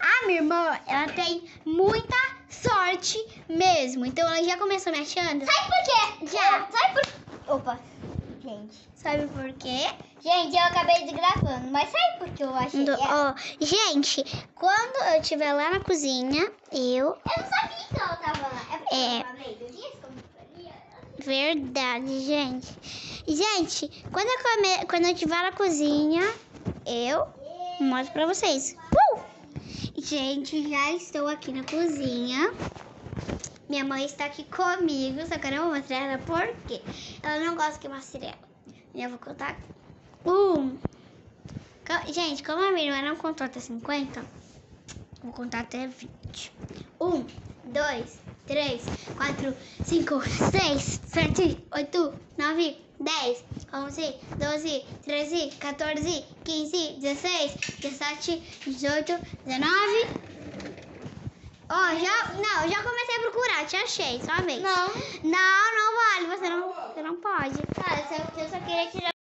A minha irmã, ela tem muita sorte mesmo. Então ela já começou me achando. Sabe por quê? Já. Sabe por... Opa, gente. Sabe por quê? Gente, eu acabei desgravando, mas sabe por que eu achei? Do- Eu ó, gente, quando eu estiver lá na cozinha, eu. não sabia que ela tava lá. É porque É. eu como faria. Verdade, gente. Gente, quando eu, come... quando eu estiver na cozinha, eu mostro pra vocês. Uh! Gente, já estou aqui na cozinha. Minha mãe está aqui comigo, só que eu não vou mostrar ela porque ela não gosta que mostre ela. Eu vou contar. Um. Gente, como a minha irmã não contou até 50, vou contar até 20. Um, dois, três, quatro, cinco, seis, sete, oito, nove, dez, onze, doze, treze, 14, 15, 16, 17, 18, 19. Ó, já. Não, já comecei a procurar, te achei, só vez. Não. Não, não vale, você não, você não pode. Cara, só, eu só queria tirar